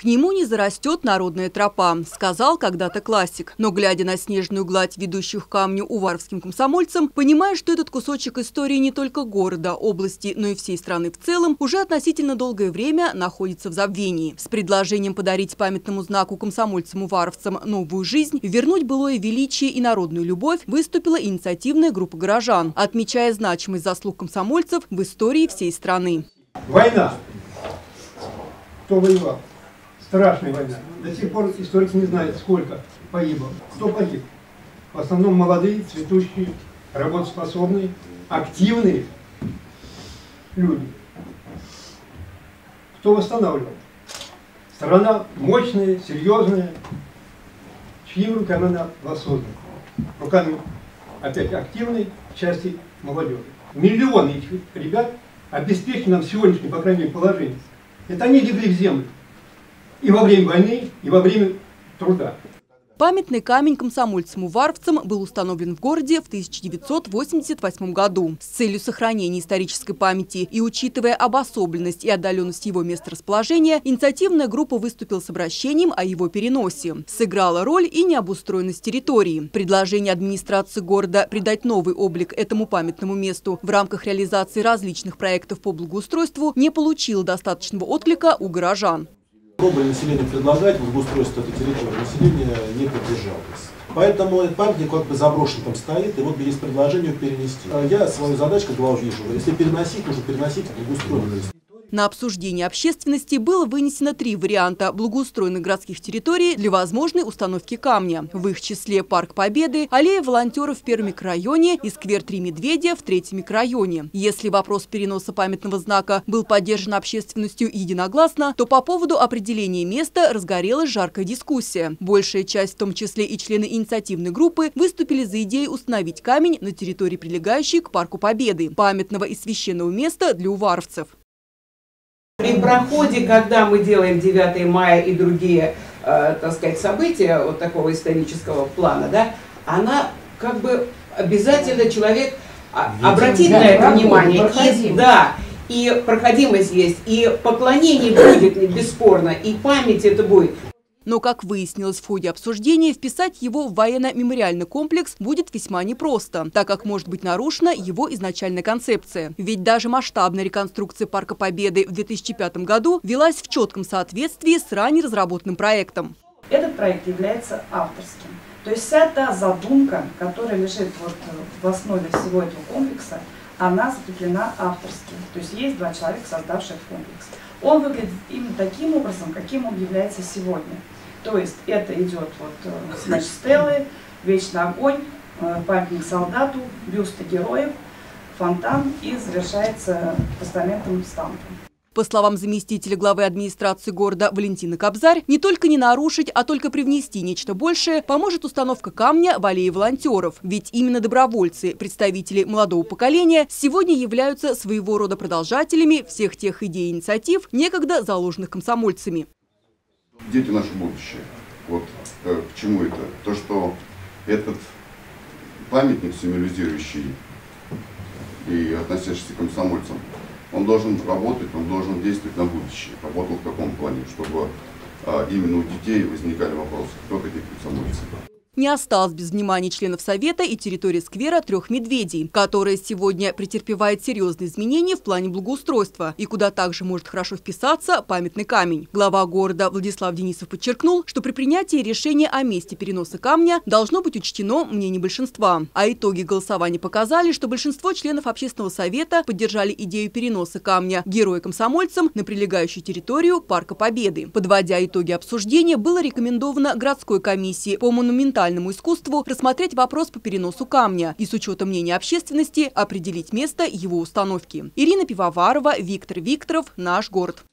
К нему не зарастет народная тропа, сказал когда-то классик. Но глядя на снежную гладь ведущих камню уваровским комсомольцам, понимая, что этот кусочек истории не только города, области, но и всей страны в целом, уже относительно долгое время находится в забвении. С предложением подарить памятному знаку комсомольцам-уваровцам новую жизнь, вернуть былое величие и народную любовь, выступила инициативная группа горожан, отмечая значимость заслуг комсомольцев в истории всей страны. Война. Кто воевал? Страшная война. До сих пор историк не знает, сколько погибло. Кто погиб? В основном молодые, цветущие, работоспособные, активные люди. Кто восстанавливал? Страна мощная, серьезная, чьими руками она была? Руками, опять, активной части молодежи. Миллионы этих ребят обеспечены нам сегодняшнее, по крайней мере, положение. Это они легли в землю и во время войны, и во время труда. Памятный камень комсомольцам-уваровцам был установлен в городе в 1988 году. С целью сохранения исторической памяти и учитывая обособленность и отдаленность его месторасположения, инициативная группа выступила с обращением о его переносе. Сыграла роль и необустроенность территории. Предложение администрации города придать новый облик этому памятному месту в рамках реализации различных проектов по благоустройству не получило достаточного отклика у горожан. Пробовали населению предлагать благоустройство этой территории, население не поддержалось. Поэтому этот памятник как бы заброшен там стоит, и вот есть предложение перенести. Я свою задачу, как главу вижу, если переносить, нужно переносить в благоустроенную на обсуждение общественности было вынесено три варианта благоустроенных городских территорий для возможной установки камня. В их числе Парк Победы, аллея волонтеров в первом микрорайоне и сквер Три Медведя в третьем микрорайоне. Если вопрос переноса памятного знака был поддержан общественностью единогласно, то по поводу определения места разгорелась жаркая дискуссия. Большая часть, в том числе и члены инициативной группы, выступили за идею установить камень на территории, прилегающей к Парку Победы, памятного и священного места для уваровцев. При проходе, когда мы делаем 9 мая и другие, э, так сказать, события вот такого исторического плана, да, она как бы обязательно человек а, обратит на это внимание. И, да, и проходимость есть, и поклонение будет бесспорно, и память это будет. Но, как выяснилось в ходе обсуждения, вписать его в военно-мемориальный комплекс будет весьма непросто, так как может быть нарушена его изначальная концепция. Ведь даже масштабная реконструкция Парка Победы в 2005 году велась в четком соответствии с ранее разработанным проектом. Этот проект является авторским. То есть вся та задумка, которая лежит вот в основе всего этого комплекса, она закреплена авторски. То есть есть два человека, создавших комплекс. Он выглядит именно таким образом, каким он является сегодня. То есть это идет вот, э, значит, стелы, вечный огонь, э, памятник солдату, бюсты героев, фонтан и завершается постаментом стампом. По словам заместителя главы администрации города Валентины Кобзарь, не только не нарушить, а только привнести нечто большее поможет установка камня в аллее волонтеров. Ведь именно добровольцы, представители молодого поколения, сегодня являются своего рода продолжателями всех тех идей и инициатив, некогда заложенных комсомольцами. Дети наше будущее. Вот э, к чему это? То, что этот памятник символизирующий и относящийся к комсомольцам, он должен работать, он должен действовать на будущее. Работал в каком плане? Чтобы а, именно у детей возникали вопросы, кто такие комсомольцы не осталось без внимания членов Совета и территории сквера трех медведей, которая сегодня претерпевает серьезные изменения в плане благоустройства и куда также может хорошо вписаться памятный камень. Глава города Владислав Денисов подчеркнул, что при принятии решения о месте переноса камня должно быть учтено мнение большинства. А итоги голосования показали, что большинство членов общественного совета поддержали идею переноса камня героя-комсомольцам на прилегающую территорию Парка Победы. Подводя итоги обсуждения, было рекомендовано городской комиссии по монументальному музыкальному искусству рассмотреть вопрос по переносу камня и с учетом мнения общественности определить место его установки. Ирина Пивоварова, Виктор Викторов, «Наш город».